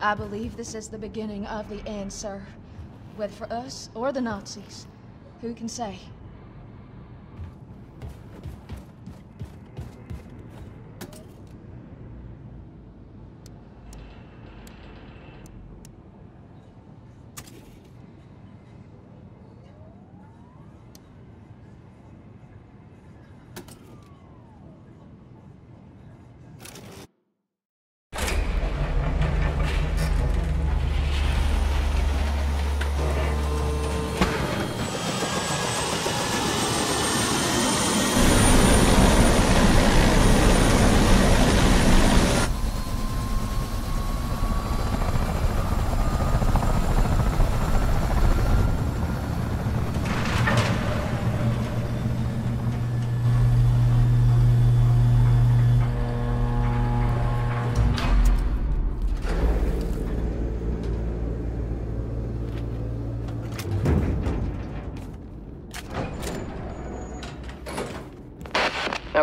I believe this is the beginning of the end, sir. Whether for us or the Nazis. Who can say?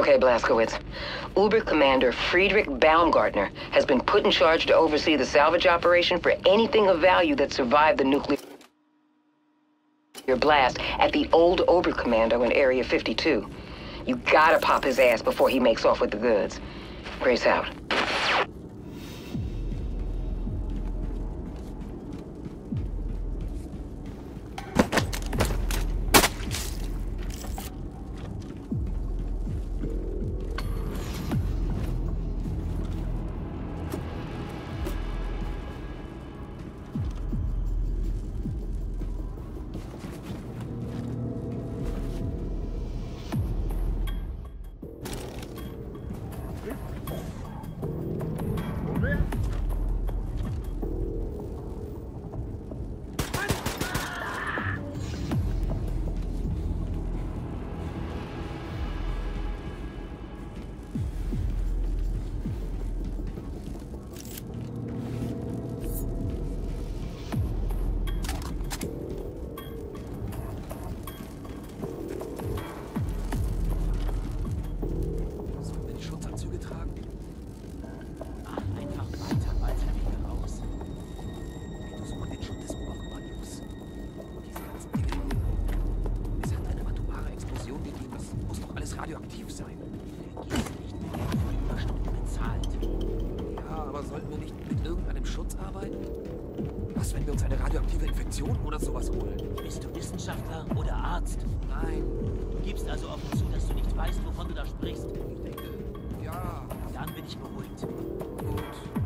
Okay, Blazkowicz. Uber Commander Friedrich Baumgartner has been put in charge to oversee the salvage operation for anything of value that survived the nuclear your blast at the old Oberkommando in Area 52. You gotta pop his ass before he makes off with the goods. Grace out. Arbeiten? Was, wenn wir uns eine radioaktive Infektion oder sowas holen? Bist du Wissenschaftler oder Arzt? Nein, Du gibst also offen zu, dass du nicht weißt, wovon du da sprichst. ich denke, ja, Dann bin ich beruhigt. gut.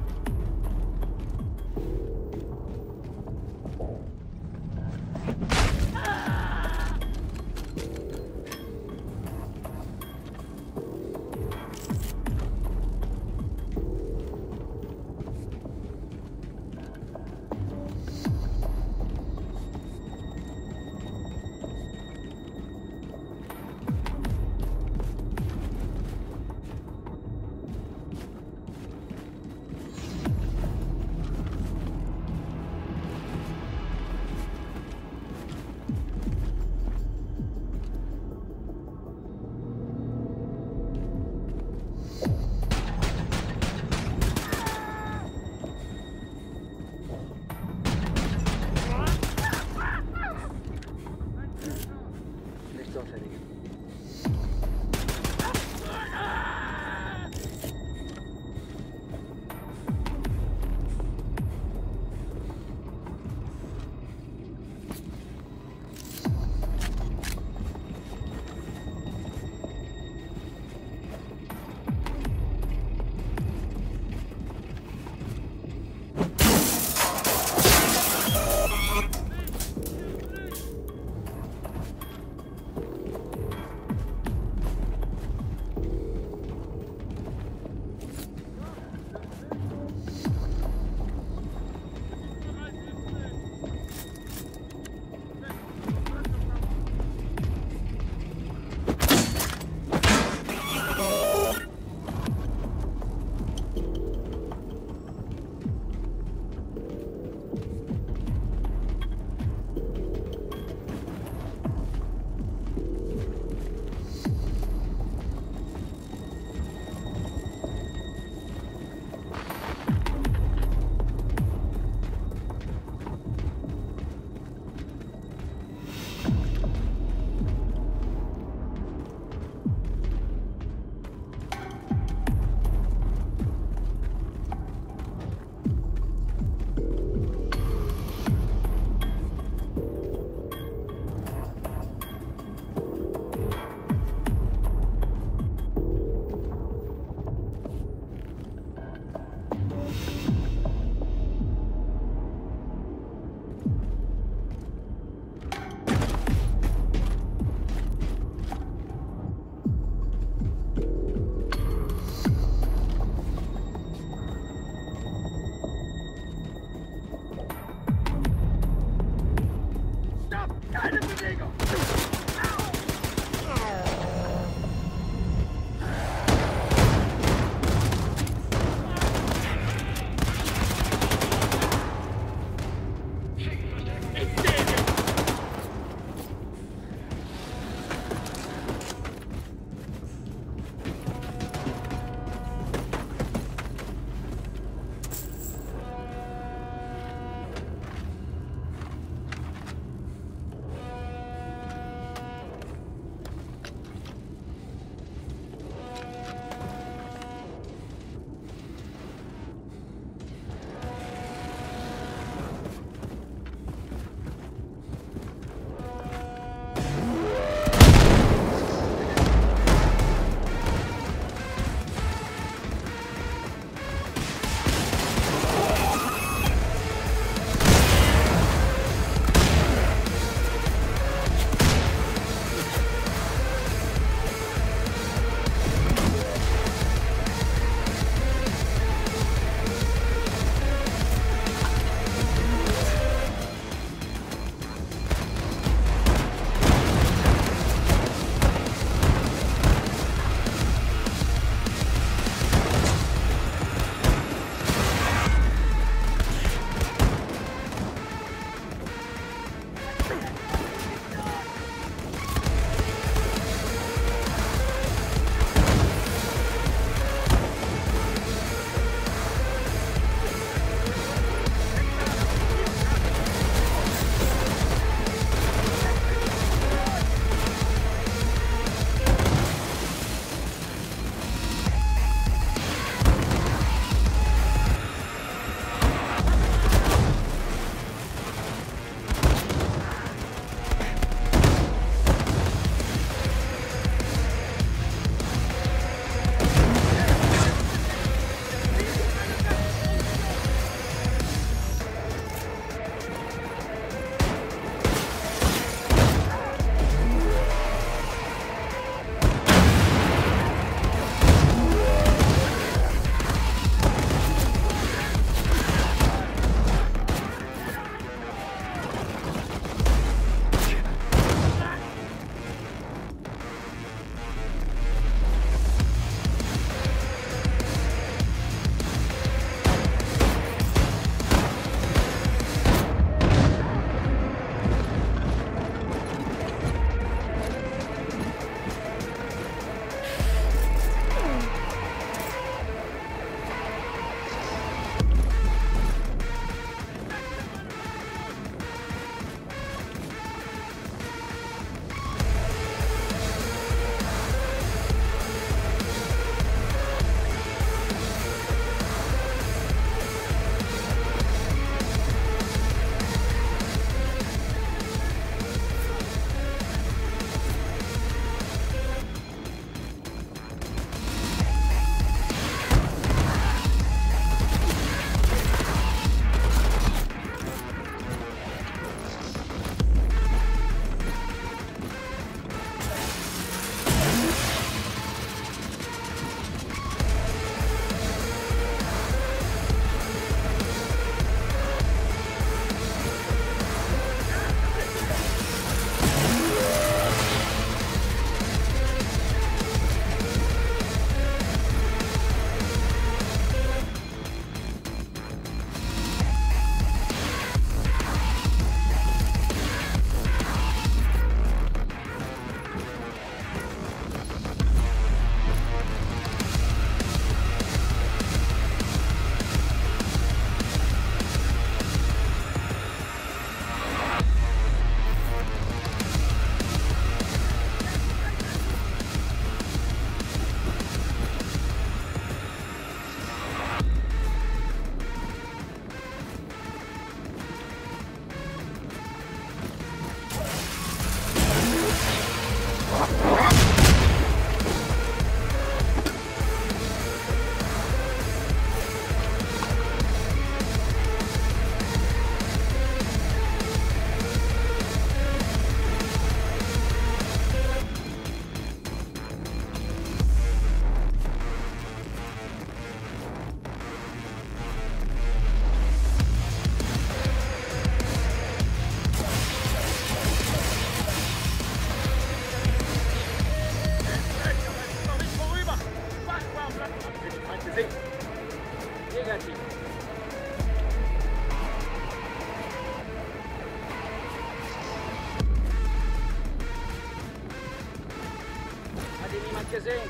gesehen.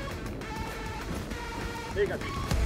Mega wichtig.